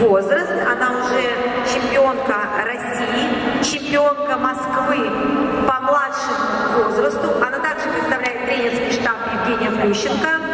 возраст. Она уже чемпионка России, чемпионка Москвы по младшему возрасту. Она также представляет тренерский штаб Евгения Плющенко.